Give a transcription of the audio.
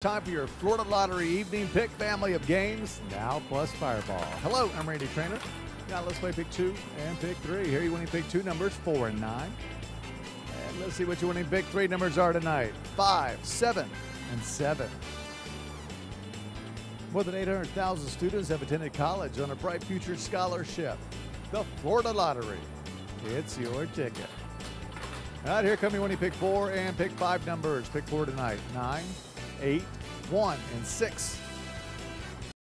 Time for your Florida Lottery evening pick family of games, now plus Fireball. Hello, I'm Randy Trainer. Now let's play pick two and pick three. Here you winning pick two numbers, four and nine. And let's see what your winning pick three numbers are tonight. Five, seven, and seven. More than 800,000 students have attended college on a Bright Future Scholarship. The Florida Lottery. It's your ticket. All right, here come your winning pick four and pick five numbers. Pick four tonight. Nine, eight, one, and six.